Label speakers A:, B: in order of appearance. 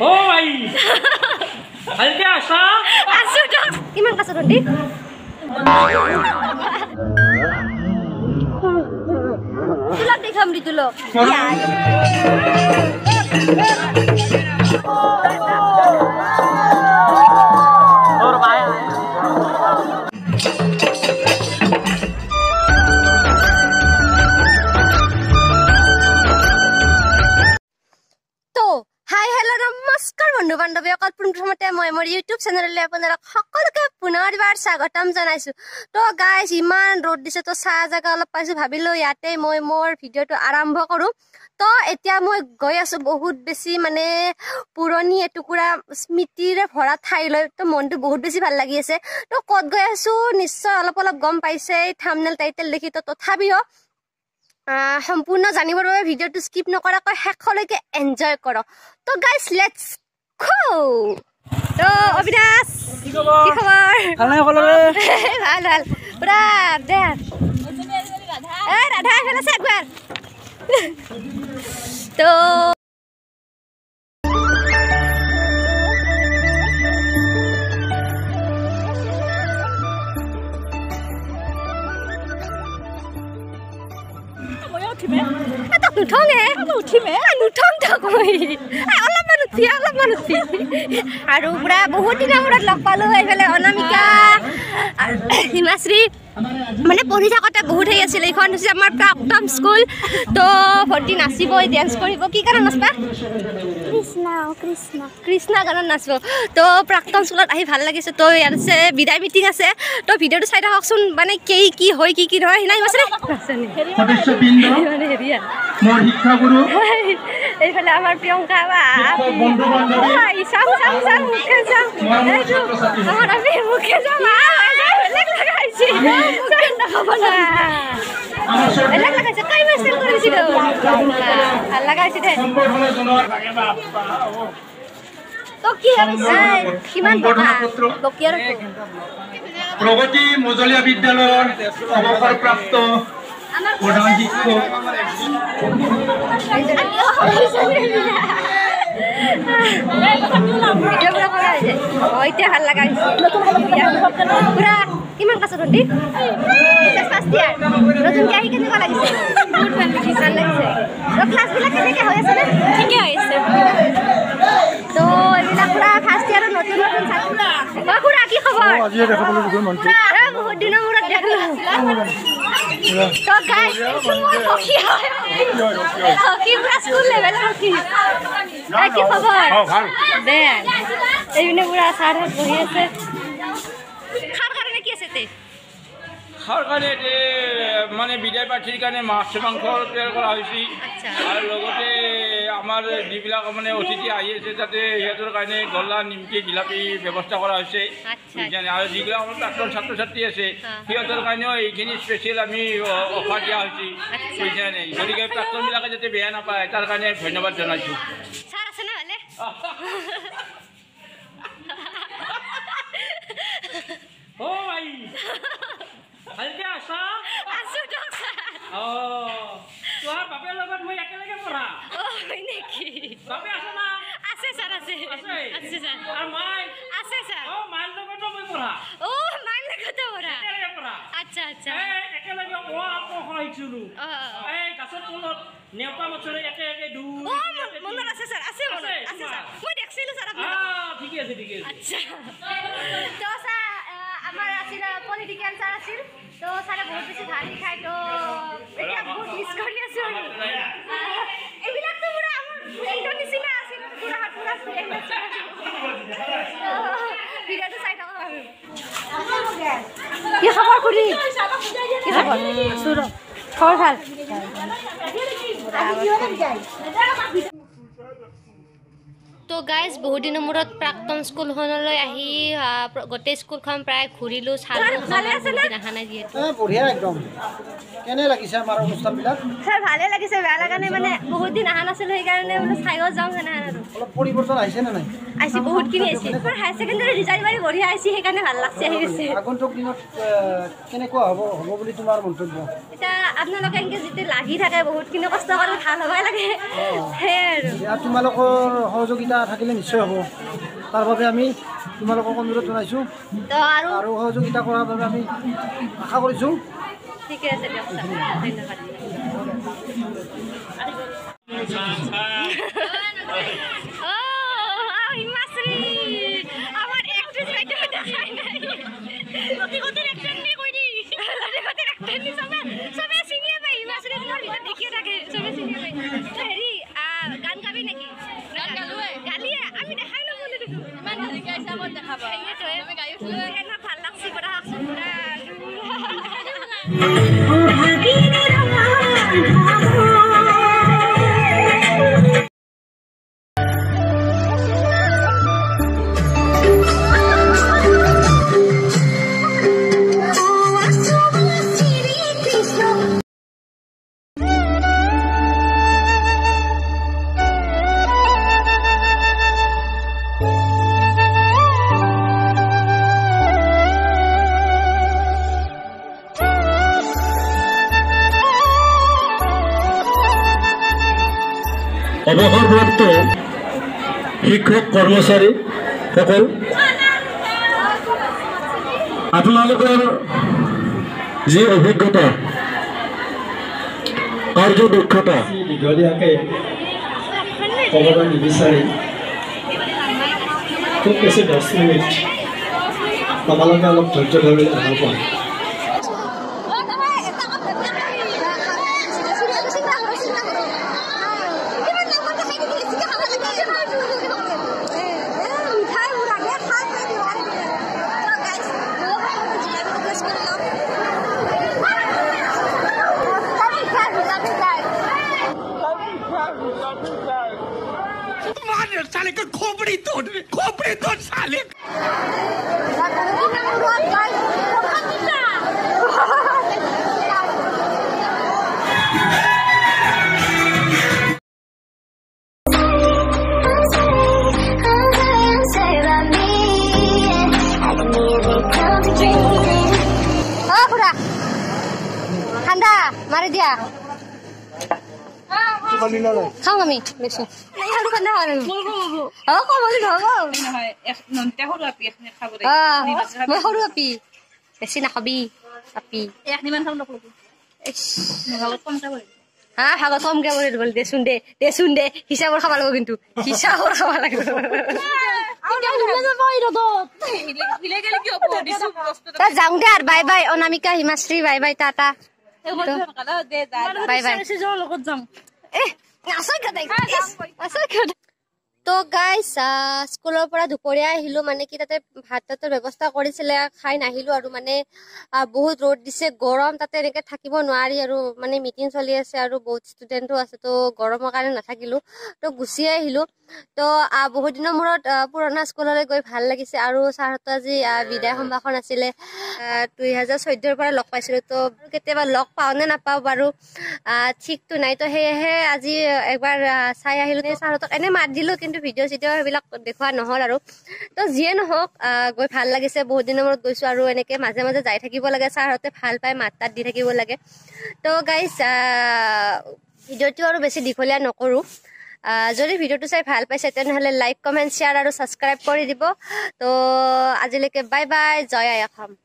A: অ আই ভালকে আছা
B: আছো দিয়ক কিমান কাছত ভণ্টি তোলাক দেখাম দি তোলক তো বন্ধু বান্ধৱীসকল পোনপ্ৰথমতে মই মোৰ ইউটিউব চেনেললৈ আপোনালোক সকলোকে পুনৰবাৰ স্বাগতম জনাইছো। তো গাইজ ইমান ৰ'দ দিছে তো চাহ জেগা অলপ পাইছো ভাবিলো ইয়াতে মই মোৰ ভিডিঅ'টো আৰম্ভ কৰোঁ। তো এতিয়া মই গৈ আছো বহুত বেছি মানে পুৰণি এটুকুৰা স্মৃতিৰে ভৰা ঠাইলৈ তো মনটো বহুত বেছি ভাল লাগি আছে। তো ক'ত গৈ আছো নিশ্চয় অলপ অলপ গম পাইছে থামনেল টাইটেল দেখি তো তথাপিও সম্পূৰ্ণ জানিবৰ বাবে ভিডিঅ'টো স্কিপ নকৰাকৈ শেষলৈকে এনজয় কৰক। তো গাইজ লেটছ তো অবিনাশ কি খবৰ? ভাল ভাল পুৰা দে। এই ৰাধা এইফালে চা একবাৰ। তো তক নুঠঙে। উঠিমে নুঠং এই অলপমান উঠি অলপমান উঠি আৰু পুৰা বহুত দিনৰ মূৰত লগ পালোঁ এইফালে অনামিকা হিমাশ্ৰী। মানে পঢ়ি থাকোঁতে বহুত হেৰি আছিলে এইখন হৈছে আমাৰ প্ৰাক্তম স্কুল। তো ভণ্টি নাচিব ডেন্স কৰিব। কি কাৰণে নাচবা?
C: কৃষ্ণ কৃষ্ণ।
B: কৃষ্ণ গানত নাচিব। তো প্ৰাক্তন স্কুলত আহি ভাল লাগিছে। তো ইয়াত আছে বিদায় মিটিং আছে। তো ভিডিঅ'টো চাই থাককচোন মানে কি কি হয় কি কি নহয়। সিনা আছে এইফালে আমাৰ প্ৰিয়ংকা বা চাওঁ চাওঁ চাওঁ মুখে চাওঁ। আমাৰ আমি মুখে
D: প্ৰগতি মজলীয়া বিদ্যালয়ৰ অৱসৰপ্ৰাপ্ত প্ৰধান শিক্ষক।
B: এতিয়া ভাল লগা পুৰা কিমান ক্লাছত ভণ্টি ফাৰ্ষ্ট ইয়াৰ নতুনকৈ আহি কেনেকুৱা লাগিছে বহুত ভাল লাগিছে ভাল লাগিছে তো ক্লাছবিলাক কেনেকৈ হৈ আছেনে ঠিকে হৈ আছে তো এইবিলাক পুৰা ফাৰ্ষ্ট ইয়াৰৰ নতুন নতুন ছাত্ৰ অঁ খুৰা কি খবৰ
D: আজিয়ে দেখাবলৈ বহুত মন
B: এ, বহুত দিনৰ মূৰত দেখিলোঁ তো গাই মোৰ সখী হয় সখী পুৰা স্কুল লেভেলৰ সখী এই কি খবৰ দে এইপিনে পুৰা ছাৰহঁত বহি আছে
E: এতে মানে বিদায় প্ৰাৰ্থীৰ কাৰণে মাছ মাংস তৈয়াৰ কৰা হৈছে। আৰু লগতে আমাৰ যিবিলাক মানে অতিথি আহি আছে তাতে সিহঁতৰ কাৰণে গল্লা নিমকি জিলাপি ব্যৱস্থা কৰা হৈছে? আৰু যিবিলাক আমাৰ প্ৰাক্তন ছাত্ৰ ছাত্ৰী আছে। সিহঁতৰ কাৰণেও এইখিনি স্পেচিয়েল আমি অফাৰ দিয়া হৈছে।
B: আচ্ছা।
E: বুজিছানে গতিকে প্ৰাক্তনবিলাকে যাতে বেয়া নাপায় তাৰ কাৰণে ধন্যবাদ জনাইছোঁ
B: ছাৰ আছে নে ভালে
A: অ আই ভালকে আছা
B: আছো দিয়ক ছাৰ
A: অ তোমাৰ বাপেৰ লগত মই একেলগে পঢ়া
B: অঁ হয় নেকি
A: বাপে আছে না
B: আছে ছাৰ আছে
A: আছে
B: আছে ছাৰ
A: আৰু মাই
B: আছে ছাৰ
A: অ মাৰ লগতো মই পঢ়া
B: অঁ মাৰ লগতে পঢ়া
A: একেলগে পঢ়া
B: আচ্ছা আচ্ছা।
A: এই একেলগে অ আ ক খ শিকিছিলো
B: অঁ অঁ
A: এই গাছৰ তলত নেওতা মছৰে একে একে দু
B: অঁ মন- মনত আছে ছাৰ আছে মনত
A: আছে,
B: আছে ছাৰ।
A: তোমাৰ?
B: মই দেখিছিলোঁ ছাৰ আপোনাক।
A: আহ ঠিকে আছে ঠিকে আছে।
B: আচ্ছা। তো ছাৰ আহ, আমাৰ আছিল পলিটিকেল ছাৰ আছিল। তো ছাৰে বহুত বেছি ভাল শিকায় তো এতিয়া বহুত মিছ কৰি আছোঁ আৰু আহ, এইবিলাকতো পুৰা আমাৰ ফ্ৰেণ্ডৰ নিচিনা আছিল। পুৰা পুৰা ফ্ৰেণ্ড আছিল তো ভিডিঅ'টো চাই থাকক আৰু কি খবৰ খুৰী কি খবৰ? খবৰ ভাল? তো গাইজ বহুত দিনৰ মূৰত প্ৰাক্তন স্কুলখনলৈ আহি গোটেই স্কুলখন প্ৰায় ঘূৰিলোঁ চালোঁ বহুত অহা নাই যিহেতু।
F: এ, বঢ়িয়া একদম। কেনে লাগিছে আমাৰ অনুষ্ঠানবিলাক?
B: ছাৰ ভালে লাগিছে বেয়া লগা নাই মানে বহুত দিন অহা নাছিলোঁ সেইকাৰণে বোলো চাইও যাওঁ সেনেহেন আৰু।
F: অলপ পৰিৱৰ্তন আহিছে নে নাই?
B: আহিছে বহুতখিনি আহিছে। মোৰ হায়াৰ ছেকেণ্ডেৰী ৰিজাল্ট মাৰি বঢ়িয়া আহিছে সেইকাৰণে ভাল লাগছে আহি গৈছে।
F: আগন্তুক দিনত এ, কেনেকুৱা হ'ব হ'ব বুলি তোমাৰ মন্তব্য?
B: এতিয়া আপোনালোকে এনেকৈ যেতিয়া লাগি থাকে বহুতখিনি কষ্ট কৰি ভাল হ'বই লাগে। আৰু
F: আৰু তোমালোকৰ সহযোগিতা থাকিলে নিশ্চয় হ'ব। তাৰ বাবে আমি তোমালোকক অনুৰোধ জনাইছোঁ।
B: তো আৰু?
F: আৰু সহযোগিতা কৰাৰ বাবে আমি আশা কৰিছোঁ।
B: ঠিকে আছে দিয়ক ছাৰ। ধন্যবাদ অ' হিমাশ্ৰী আমাৰ এক্ট্ৰেছ বাইদেউ দেখাই নাই লতিকতিৰ এক্ট্ৰেছনি কৈ দি লতিকতিৰ এক্ট্ৰেছনি চবে চবে চিনিয়ে পায় হিমাশ্ৰী তোমাৰ ভিতৰত দেখিয়ে থাকে চবে চিনিয়ে পায় তো হেৰি আহ, গান গাবি নেকি গান গালোৱে গালিয়ে আমি দেখাই নগ'লো দেখোন ইমান ভালকৈ আহিছে ক'ত দেখাব সেইটোৱে আমি গাই উঠিলোঁ সেইদিনা ভাল লাগছি পুৰা হাকচোন
D: অৱসৰপ্ৰাপ্ত শিক্ষক কৰ্মচাৰীসকল আপোনালোকৰ যি অভিজ্ঞতা
G: ক'বলৈ নিবিচাৰি খুব বেছি দহ মিনিট আপোনালোকে অলপ ধৈৰ্য ধৰিলে ভাল পায়
B: साले
A: का खोपड़ी तोड़ खोपड़ी तोड़ साले খাব দে
B: অ মই সৰু আপি বেছি নাখাবি আপি
A: এক নিমান খাব নকলো
B: ইছ।
A: মেঘালয়ত কম খাব
B: হা ভাগত কমকে কৰি দিব দেচোন দে দেচোন দে হিচাপৰ খাব লাগিব কিন্তু হিচাপৰ খাব লাগিব
A: হিলে গেলে কি হ'ব দিছো বস্তু
B: তই যাওঁ দে আৰু bye bye Anamika Himashree bye bye Tata
A: দে
B: বাই বাই
A: লগত
B: Eh, enggak usah তো গাইছ স্কুলৰ পৰা দুপৰীয়া আহিলো মানে কি তাতে ভাত তাতৰ ব্যৱস্থা কৰিছিলে খাই নাহিলো আৰু মানে বহুত ৰ'দ দিছে গৰম তাতে এনেকে থাকিব নোৱাৰি আৰু মানে মিটিং চলি আছে আৰু বহুত ষ্টুডেণ্টো আছে তো গৰমৰ কাৰণে নাথাকিলো তো গুচি আহিলো। তো বহুত দিনৰ মূৰত পুৰণা স্কুললৈ গৈ ভাল লাগিছে আৰু ছাৰহঁতৰ আজি বিদায় সম্ভাষণ আছিলে দুই হাজাৰ চৈধ্যৰ পৰা লগ পাইছিলো তো কেতিয়াবা লগ পাওঁ নে নাপাওঁ বাৰু ঠিকতো নাই তো সেয়েহে আজি একবাৰ আহ, চাই আহিলো ছাৰহঁতক এনে মাত দিলো কিন্তু ভিডিঅ' চিডিঅ' সেইবিলাক দেখুওৱা নহ'ল আৰু। তো যিয়ে নহওক গৈ ভাল লাগিছে বহুত দিনৰ মূৰত গৈছো আৰু এনেকে মাজে মাজে যাই থাকিব লাগে ছাৰহঁতে ভাল পায় মাত তাত দি থাকিব লাগে। তো গাইজ ভিডিঅ'টো আৰু বেছি দীঘলীয়া নকৰোঁ। যদি ভিডিঅ'টো চাই ভাল পাইছে তেনেহ'লে লাইক কমেণ্ট শ্বেয়াৰ আৰু ছাবস্ক্ৰাইব কৰি দিব। তো আজিলৈকে বাই বাই জয় আই অসম।